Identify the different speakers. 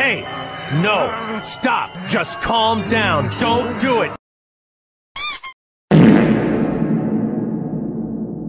Speaker 1: Hey! No! Stop! Just calm down! Don't do it!